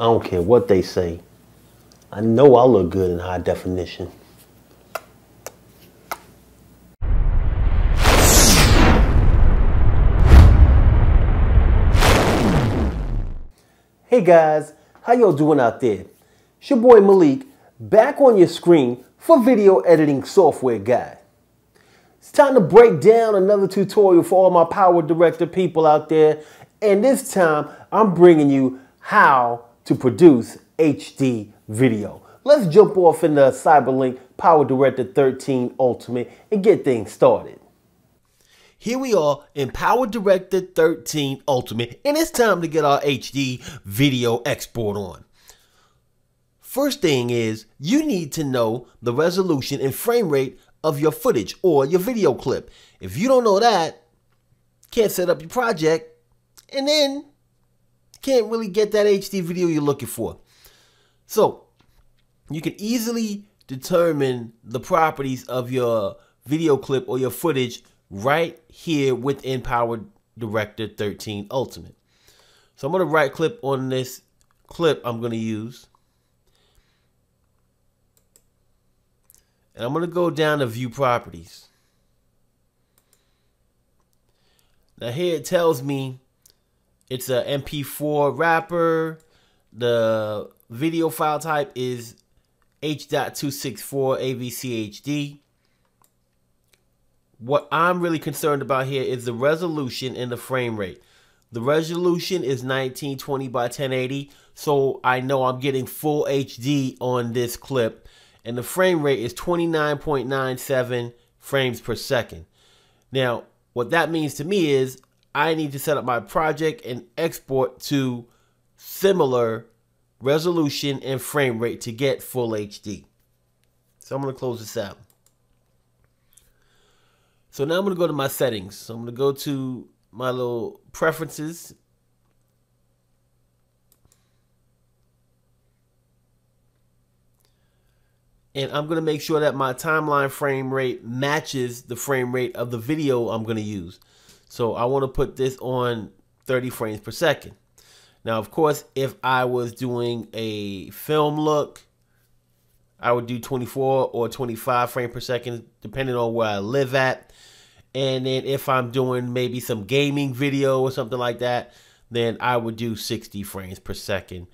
I don't care what they say. I know I look good in high definition. Hey guys, how y'all doing out there? It's your boy Maliek, back on your screen for video editing software guy. It's time to break down another tutorial for all my Power Director people out there. And this time, I'm bringing you how to produce HD video. Let's jump off into Cyberlink Power Director 13 Ultimate and get things started. Here we are in Power Director 13 Ultimate, and it's time to get our HD video export on. First thing is, you need to know the resolution and frame rate of your footage or your video clip. If you don't know that, can't set up your project, and then can't really get that HD video you're looking for. So, you can easily determine the properties of your video clip or your footage right here within Power Director 13 Ultimate. So I'm going to right click on this clip I'm going to use. And I'm going to go down to view properties. Now here it tells me it's a MP4 wrapper. The video file type is H.264 AVC HD. What I'm really concerned about here is the resolution and the frame rate. The resolution is 1920 by 1080, so I know I'm getting full HD on this clip. And the frame rate is 29.97 frames per second. Now, what that means to me is I need to set up my project and export to similar resolution and frame rate to get full HD. So I'm going to close this out. So now I'm going to go to my settings. So I'm going to go to my little preferences. And I'm going to make sure that my timeline frame rate matches the frame rate of the video I'm going to use. So I want to put this on 30 frames per second. Now, of course, if I was doing a film look, I would do 24 or 25 frame per second, depending on where I live at. And then if I'm doing maybe some gaming video or something like that, then I would do 60 frames per second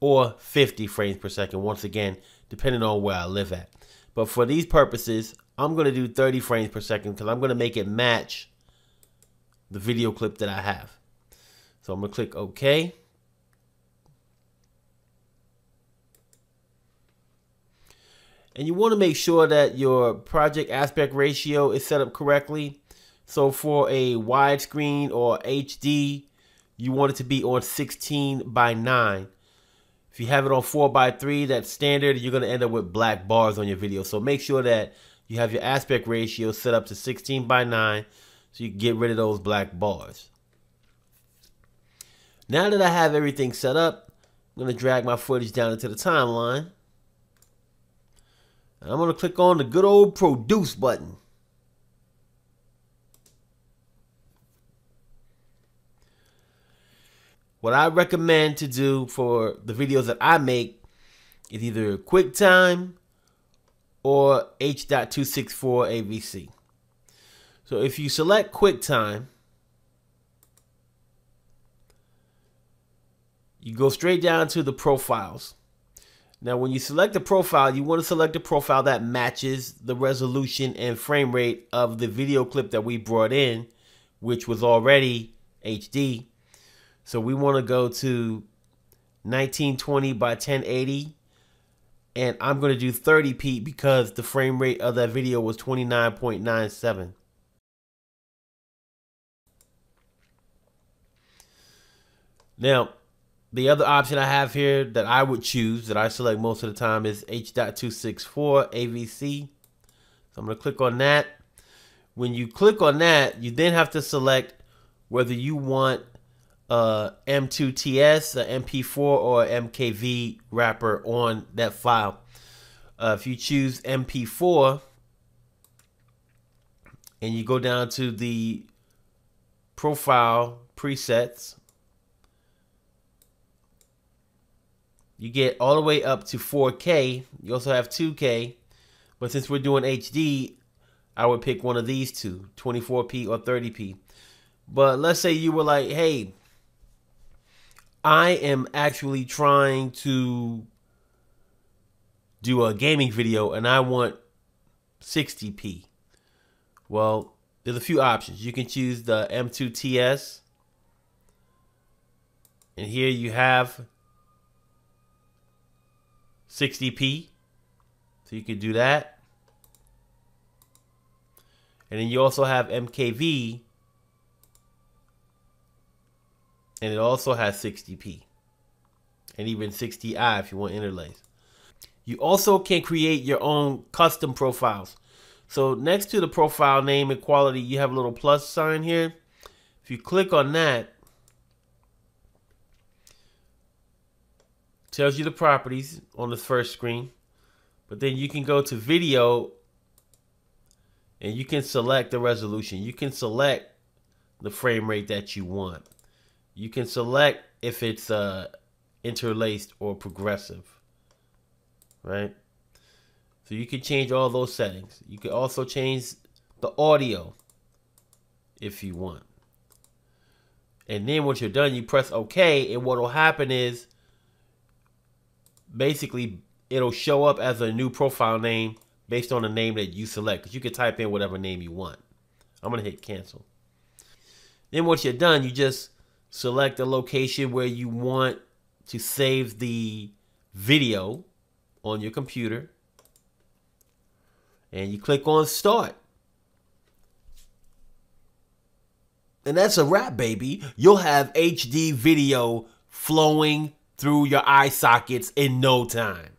or 50 frames per second, once again, depending on where I live at. But for these purposes, I'm going to do 30 frames per second because I'm going to make it match the video clip that I have. So I'm going to click OK. And you want to make sure that your project aspect ratio is set up correctly. So for a widescreen or HD, you want it to be on 16 by 9. If you have it on 4 by 3, that's standard. You're going to end up with black bars on your video. So make sure that you have your aspect ratio set up to 16 by 9 so you can get rid of those black bars. Now that I have everything set up, I'm going to drag my footage down into the timeline. And I'm going to click on the good old produce button. What I recommend to do for the videos that I make is either QuickTime or H.264 AVC. So if you select QuickTime, you go straight down to the profiles. Now, when you select the profile, you want to select a profile that matches the resolution and frame rate of the video clip that we brought in, which was already HD. So we want to go to 1920 by 1080 and I'm going to do 30p because the frame rate of that video was 29.97. Now, the other option I have here that I would choose, that I select most of the time, is H.264 AVC. So I'm going to click on that. When you click on that, you then have to select whether you want uh, M2TS, a MP4, or MKV wrapper on that file. Uh, if you choose MP4 and you go down to the profile presets, you get all the way up to 4K. You also have 2K. But since we're doing HD, I would pick one of these two, 24p or 30p. But let's say you were like, hey, I am actually trying to do a gaming video and I want 60p. Well, there's a few options. You can choose the M2TS. And here you have 60p. So you can do that. And then you also have MKV. And it also has 60p. And even 60i if you want interlace. You also can create your own custom profiles. So next to the profile name and quality, you have a little plus sign here. If you click on that, tells you the properties on the first screen. But then you can go to video and you can select the resolution. You can select the frame rate that you want. You can select if it's uh, interlaced or progressive, right? So you can change all those settings. You can also change the audio if you want. And then once you're done, you press OK, and what will happen is basically it'll show up as a new profile name based on the name that you select. Because you can type in whatever name you want. I'm going to hit cancel. Then once you're done, you just select the location where you want to save the video on your computer. And you click on start. And that's a wrap, baby. You'll have HD video flowing through your eye sockets in no time.